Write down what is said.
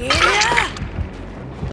Yeah.